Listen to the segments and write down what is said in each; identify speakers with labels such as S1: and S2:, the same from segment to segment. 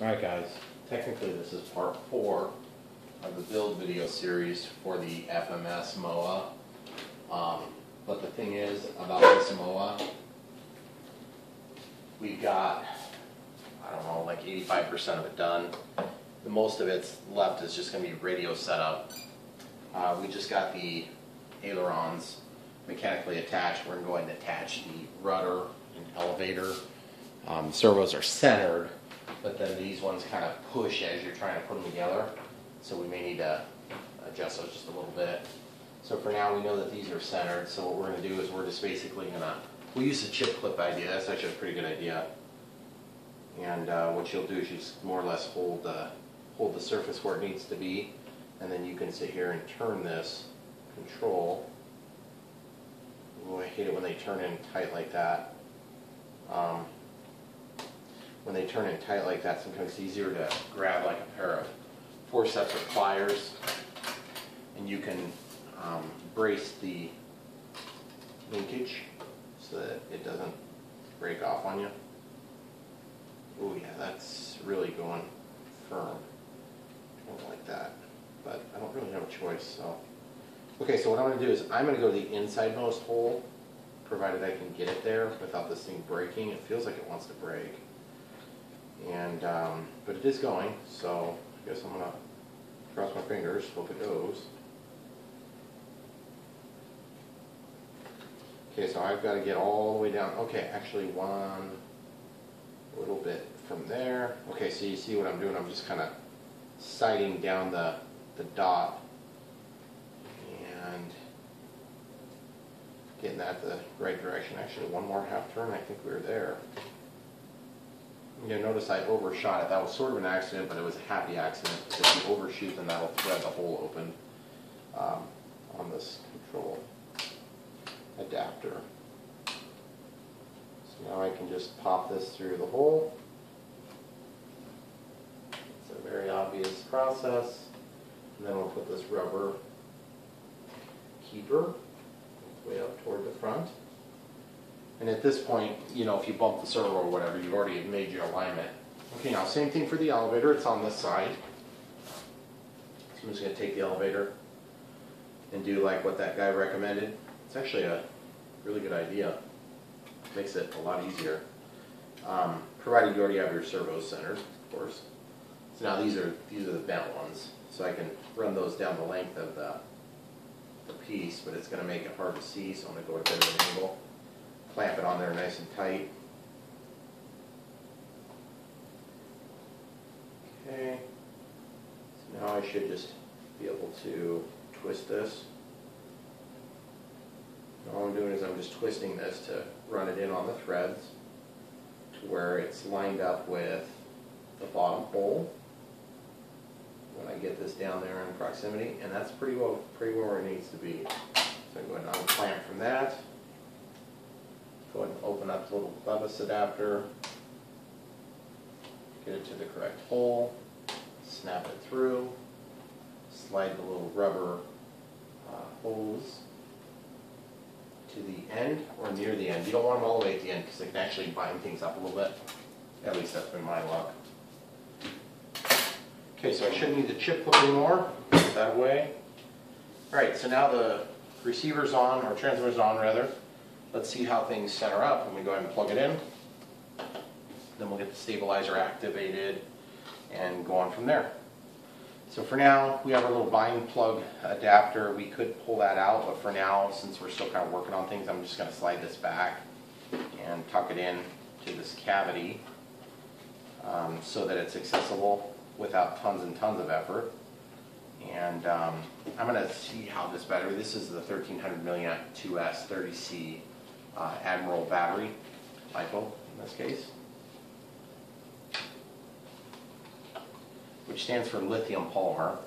S1: Alright guys, technically this is part four of the build video series for the FMS MOA. Um, but the thing is about this MOA, we got, I don't know, like eighty-five percent of it done. The most of it's left is just gonna be radio setup. Uh, we just got the ailerons mechanically attached. We're going to attach the rudder and elevator. Um, servos are centered, but then these ones kind of push as you're trying to put them together. So we may need to adjust those just a little bit. So for now, we know that these are centered, so what we're gonna do is we're just basically gonna, we'll use the chip clip idea, that's actually a pretty good idea. And uh, what you'll do is you just more or less hold the, hold the surface where it needs to be, and then you can sit here and turn this control. Oh, I hate it when they turn in tight like that. Um, when they turn it tight like that, sometimes it's easier to grab like a pair of forceps or pliers, and you can um, brace the linkage so that it doesn't break off on you. Oh yeah, that's really going firm. I don't like that, but I don't really have a choice, so. Okay, so what I'm gonna do is I'm gonna go to the inside most hole, provided I can get it there without this thing breaking. It feels like it wants to break. And, um, but it is going, so I guess I'm gonna cross my fingers, hope it goes. Okay, so I've gotta get all the way down, okay, actually one little bit from there. Okay, so you see what I'm doing, I'm just kinda sighting down the, the dot and getting that the right direction. Actually, one more half turn, I think we were there. You'll notice I overshot it. That was sort of an accident, but it was a happy accident. If you overshoot, then that'll thread the hole open um, on this control adapter. So now I can just pop this through the hole. It's a very obvious process. And then we'll put this rubber keeper way up toward the front. And at this point, you know, if you bump the servo or whatever, you've already made your alignment. Okay, now same thing for the elevator, it's on this side. So I'm just gonna take the elevator and do like what that guy recommended. It's actually a really good idea. Makes it a lot easier. Um, provided you already have your servos centered, of course. So now these are, these are the bent ones, so I can run those down the length of the, the piece, but it's gonna make it hard to see, so I'm gonna go at a bit of an angle clamp it on there nice and tight. Okay, so now I should just be able to twist this. And all I'm doing is I'm just twisting this to run it in on the threads to where it's lined up with the bottom hole when I get this down there in proximity, and that's pretty well, pretty well where it needs to be. So I'm going to unclamp from that. Go ahead and open up the little Clevis adapter. Get it to the correct hole. Snap it through. Slide the little rubber uh, hose to the end or near the end. You don't want them all the way at the end because they can actually bind things up a little bit. At least that's been my luck. Okay, so I shouldn't need the chip clip anymore. Put that away. All right, so now the receiver's on, or transmitter's on rather. Let's see how things center up. Let me go ahead and plug it in. Then we'll get the stabilizer activated and go on from there. So for now, we have our little bind plug adapter. We could pull that out, but for now, since we're still kind of working on things, I'm just going to slide this back and tuck it in to this cavity um, so that it's accessible without tons and tons of effort. And um, I'm going to see how this battery, this is the 1300 milliamp 2S 30C uh, Admiral battery, LiPo in this case, which stands for lithium polymer,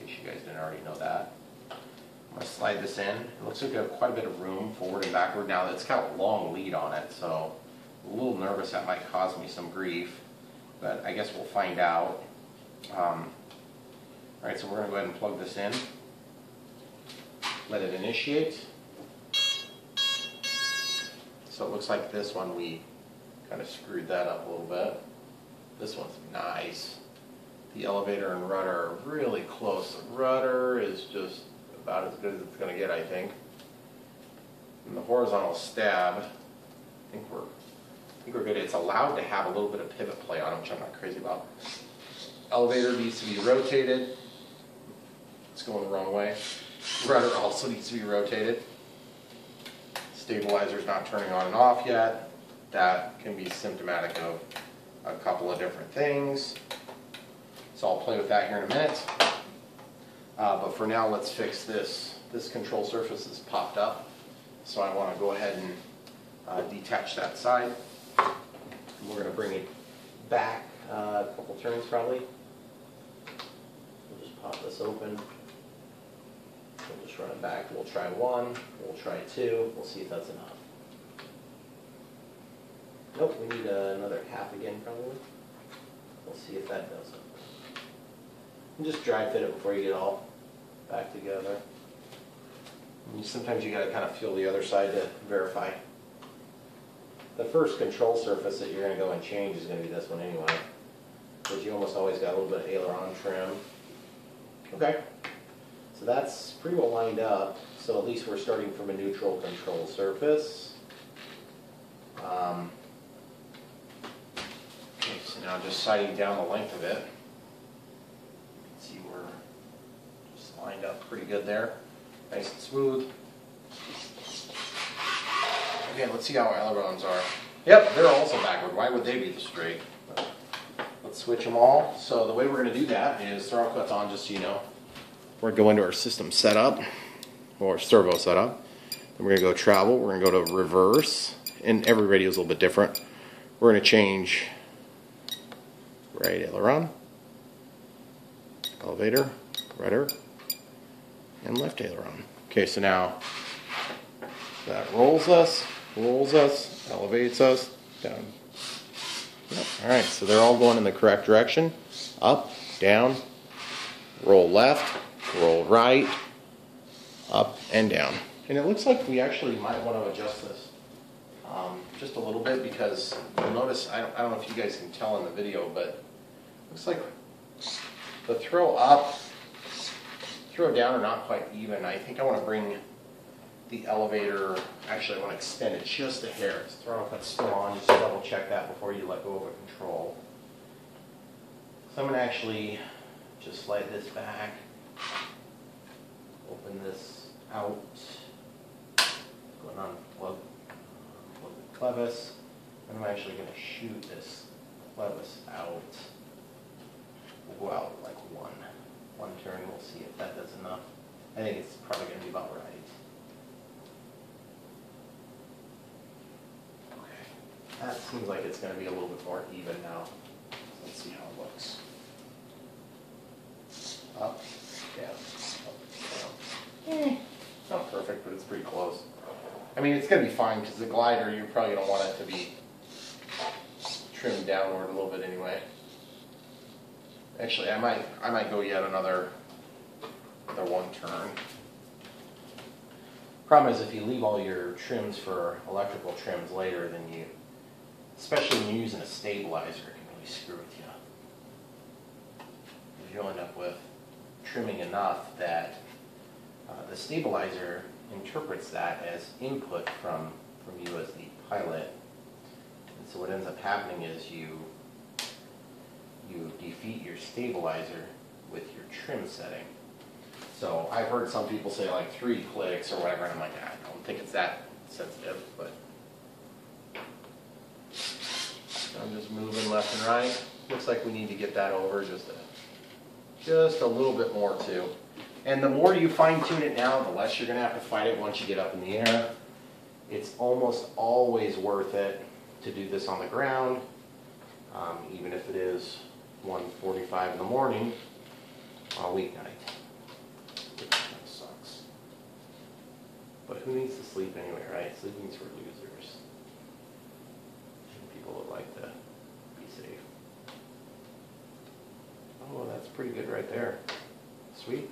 S1: in case you guys didn't already know that. I'm going to slide this in. It looks like we have quite a bit of room forward and backward. Now, it's got a long lead on it, so I'm a little nervous that might cause me some grief, but I guess we'll find out. Um, all right, so we're going to go ahead and plug this in. Let it initiate. So it looks like this one, we kind of screwed that up a little bit. This one's nice. The elevator and rudder are really close. The rudder is just about as good as it's gonna get, I think. And the horizontal stab, I think we're, I think we're good. It's allowed to have a little bit of pivot play on it, which I'm not crazy about. Elevator needs to be rotated. It's going the wrong way. Rudder also needs to be rotated. Stabilizer's not turning on and off yet. That can be symptomatic of a couple of different things. So I'll play with that here in a minute. Uh, but for now, let's fix this. This control surface is popped up. So I want to go ahead and uh, detach that side. We're going to bring it back uh, a couple turns probably. We'll just pop this open. We'll just run it back. We'll try one, we'll try two, we'll see if that's enough. Nope, we need uh, another half again probably. We'll see if that does it. And just dry fit it before you get all back together. And Sometimes you gotta kind of feel the other side to verify. The first control surface that you're gonna go and change is gonna be this one anyway. Because you almost always got a little bit of aileron trim. Okay. So that's pretty well lined up, so at least we're starting from a neutral control surface. Um, Okay, so now just sighting down the length of it. See we're just lined up pretty good there, nice and smooth. Okay, let's see how our ailerons are. Yep, they're also backward, why would they be straight? Let's switch them all. So the way we're gonna do that is throttle cuts on, just so you know. We're gonna go into our system setup, or servo setup. Then we're gonna go travel, we're gonna go to reverse, and every radio is a little bit different. We're gonna change right aileron, elevator, rudder, and left aileron. Okay, so now that rolls us, rolls us, elevates us, down. Yep, all right, so they're all going in the correct direction. Up, down, roll left, roll right, up and down. And it looks like we actually might want to adjust this um, just a little bit because you'll notice, I don't, I don't know if you guys can tell in the video, but looks like the throw up, throw down are not quite even. I think I want to bring the elevator, actually I want to extend it just a hair. It's up, that's still on, just double check that before you let go of a control. So I'm going to actually just slide this back, open this out, going on plug the clevis, and I'm actually going to shoot this clevis out. We'll go out like one, one turn, we'll see if that does enough. I think it's probably going to be about right. That seems like it's going to be a little bit more even now. Let's see how it looks. Up, down. It's not perfect, but it's pretty close. I mean, it's gonna be fine, because the glider, you probably don't want it to be trimmed downward a little bit anyway. Actually, I might, I might go yet another, another one turn. Problem is, if you leave all your trims for electrical trims later, then you, especially when you're using a stabilizer, it can really screw with you. You'll end up with trimming enough that uh, the stabilizer interprets that as input from, from you as the pilot. And so what ends up happening is you, you defeat your stabilizer with your trim setting. So I've heard some people say like three clicks or whatever, and I'm like, I don't think it's that sensitive, but I'm just moving left and right. Looks like we need to get that over just a just a little bit more too. And the more you fine tune it now, the less you're gonna have to fight it once you get up in the air. It's almost always worth it to do this on the ground, um, even if it is 1:45 in the morning on a weeknight. Which kind of sucks. But who needs to sleep anyway, right? Sleeping's for losers. People that like to be safe. Oh, that's pretty good right there. Sweet.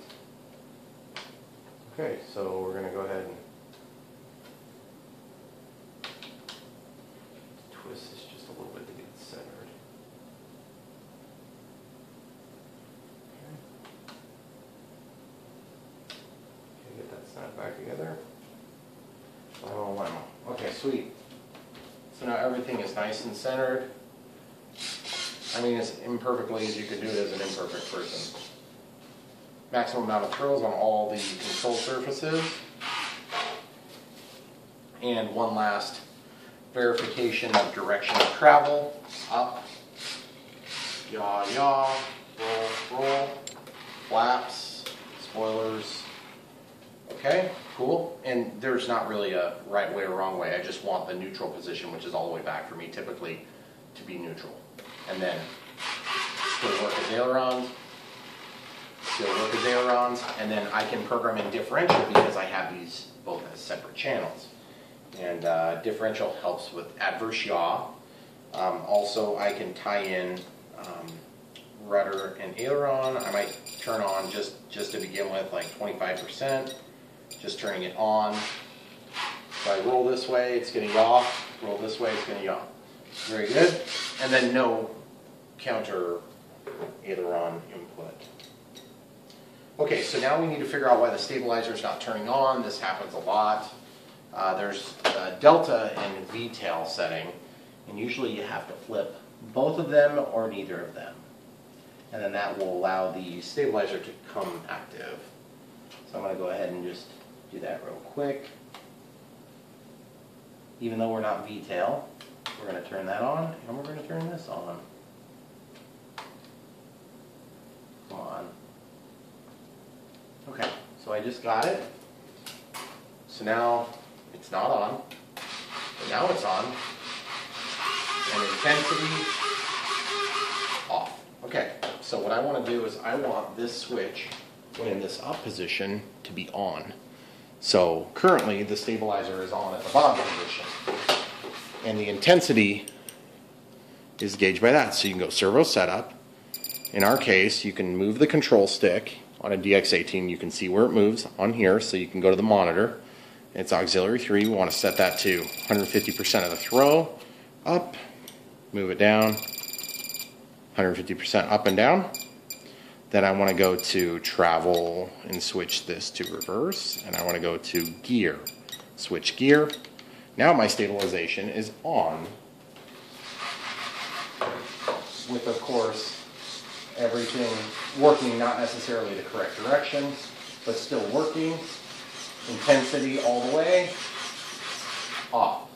S1: Okay, so we're going to go ahead and twist this just a little bit to get it centered. Okay. Get that snap back together. Limo, limo. Okay, sweet. So now everything is nice and centered. I mean, as imperfectly as you could do it as an imperfect person. Maximum amount of throws on all the control surfaces. And one last verification of direction of travel, up, yaw, yaw, roll, roll, flaps, spoilers. Okay, cool. And there's not really a right way or wrong way. I just want the neutral position, which is all the way back for me typically, to be neutral. And then still work as ailerons, work as ailerons, and then I can program in differential because I have these both as separate channels. And uh, differential helps with adverse yaw. Um, also, I can tie in um, rudder and aileron. I might turn on just, just to begin with, like 25%, just turning it on. So I roll this way, it's gonna yaw. Roll this way, it's gonna yaw. Very good. And then no counter aileron input. Okay, so now we need to figure out why the stabilizer is not turning on. This happens a lot. Uh, there's a delta and V-tail setting, and usually you have to flip both of them or neither of them. And then that will allow the stabilizer to come active. So I'm going to go ahead and just do that real quick. Even though we're not V-tail, we're going to turn that on, and we're going to turn this on. Come on. Okay, so I just got it. So now it's not on, but now it's on. And intensity off. Okay, so what I want to do is I want this switch, when in this up position, to be on. So currently the stabilizer is on at the bottom position. And the intensity is gauged by that. So you can go servo setup. In our case, you can move the control stick on a DX18. You can see where it moves on here, so you can go to the monitor. It's auxiliary 3. We want to set that to 150% of the throw, up, move it down, 150% up and down. Then I want to go to travel and switch this to reverse, and I want to go to gear. Switch gear. Now my stabilization is on, with of course everything working not necessarily the correct direction, but still working. Intensity all the way, off,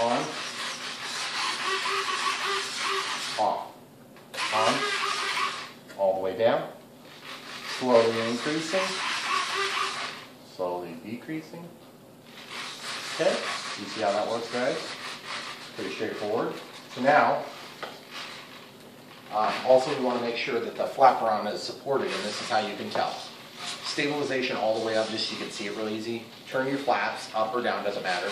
S1: on, off, on, all the way down, slowly increasing, slowly decreasing. Okay, you see how that works, guys? Pretty straightforward. So now, uh, also we want to make sure that the flaperon is supported, and this is how you can tell stabilization all the way up just so you can see it real easy. Turn your flaps up or down, doesn't matter.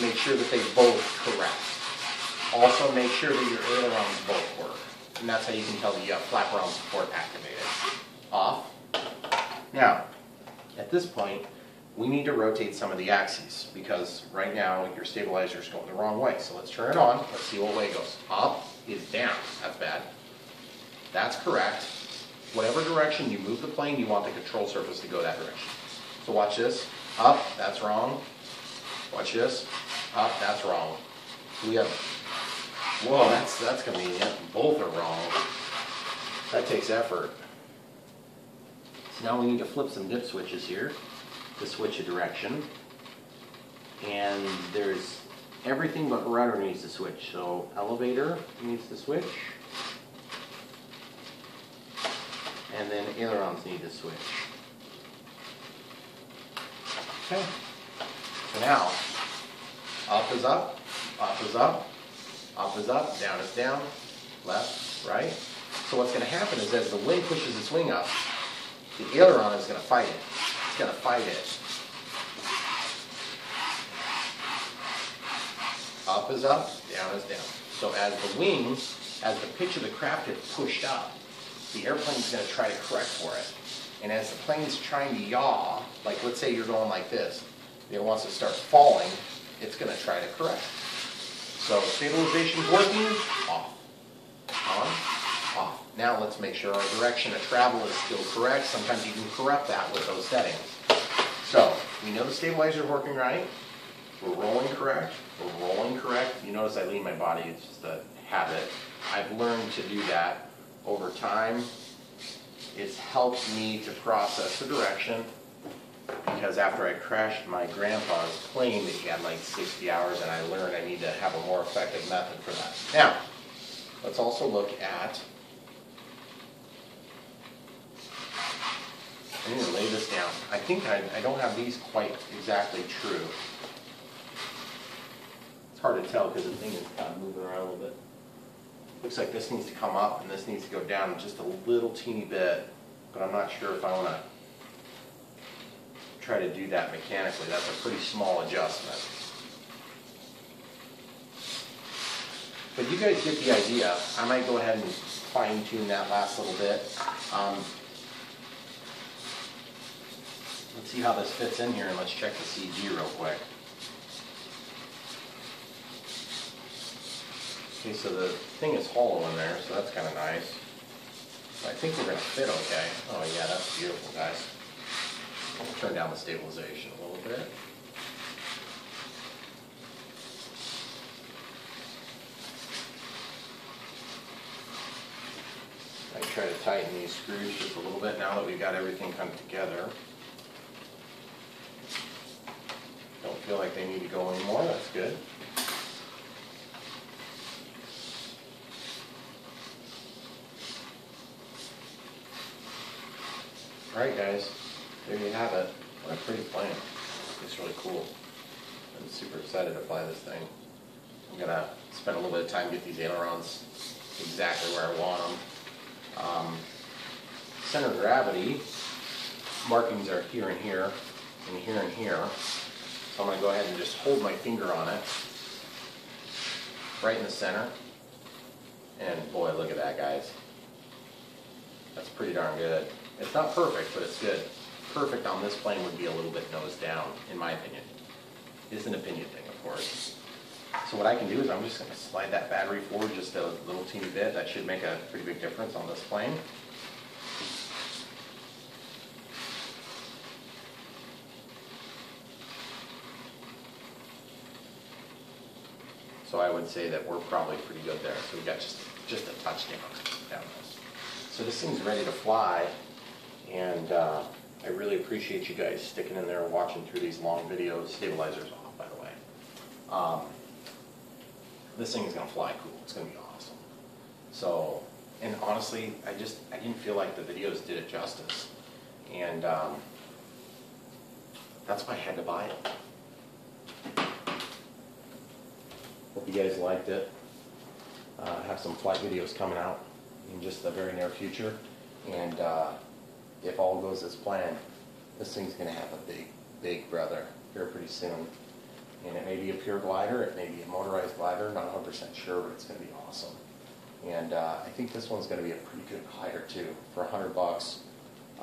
S1: Make sure that they both correct. Also make sure that your ailerons both work. And that's how you can tell that you have flaperon support activated. Off. Now, at this point, we need to rotate some of the axes because right now your stabilizer is going the wrong way. So let's turn it on. Let's see what way it goes. Up is down. That's bad. That's correct whatever direction you move the plane, you want the control surface to go that direction. So watch this. Up, that's wrong. Watch this. Up, that's wrong. We have, whoa, that's, that's convenient. Both are wrong. That takes effort. So now we need to flip some dip switches here to switch a direction. And there's everything but rudder needs to switch. So elevator needs to switch. And then ailerons need to switch. Okay. So now, up is up, up is up, up is up, down is down, left, right. So what's going to happen is as the wind pushes its wing up, the aileron is going to fight it. It's going to fight it. Up is up, down is down. So as the wing, as the pitch of the craft is pushed up, the airplane's going to try to correct for it. And as the plane's trying to yaw, like let's say you're going like this, it wants to start falling, it's going to try to correct. So stabilization's working, off, on, off. Now let's make sure our direction of travel is still correct. Sometimes you can correct that with those settings. So we know the stabilizer is working right. we're rolling correct, we're rolling correct. You notice I lean my body, it's just a habit. I've learned to do that over time. It's helped me to process the direction because after I crashed my grandpa's plane that he had like 60 hours and I learned I need to have a more effective method for that. Now, let's also look at, I need to lay this down. I think I, I don't have these quite exactly true. It's hard to tell because the thing is kind of moving around a little bit. Looks like this needs to come up and this needs to go down just a little teeny bit, but I'm not sure if I want to try to do that mechanically. That's a pretty small adjustment. But you guys get the idea. I might go ahead and fine tune that last little bit. Um, let's see how this fits in here and let's check the CG real quick. Okay, so the thing is hollow in there, so that's kind of nice. I think we're gonna fit okay. Oh yeah, that's beautiful, guys. I'll turn down the stabilization a little bit. I try to tighten these screws just a little bit now that we've got everything kind of together. Don't feel like they need to go anymore, that's good. All right, guys, there you have it. A pretty plane. It's really cool. I'm super excited to fly this thing. I'm gonna spend a little bit of time get these ailerons exactly where I want them. Um, center of gravity markings are here and here, and here and here. So I'm gonna go ahead and just hold my finger on it, right in the center. And boy, look at that, guys. That's pretty darn good. It's not perfect, but it's good. Perfect on this plane would be a little bit nose down, in my opinion. It's an opinion thing, of course. So what I can do is I'm just gonna slide that battery forward just a little teeny bit. That should make a pretty big difference on this plane. So I would say that we're probably pretty good there. So we got just, just a touchdown down this. So this thing's ready to fly. And uh, I really appreciate you guys sticking in there watching through these long videos. Stabilizer's off, by the way. Um, this thing is gonna fly cool. It's gonna be awesome. So, and honestly, I just, I didn't feel like the videos did it justice. And um, that's why I had to buy it. Hope you guys liked it. Uh, have some flight videos coming out in just the very near future. And uh, if all goes as planned, this thing's gonna have a big, big brother here pretty soon. And it may be a pure glider, it may be a motorized glider, not hundred percent sure, but it's gonna be awesome. And, uh, I think this one's gonna be a pretty good glider too, for hundred bucks.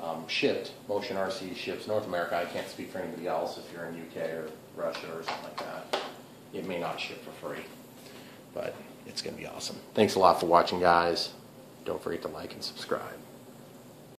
S1: Um, shipped, Motion RC ships North America, I can't speak for anybody else if you're in UK or Russia or something like that. It may not ship for free, but it's gonna be awesome. Thanks a lot for watching, guys. Don't forget to like and subscribe.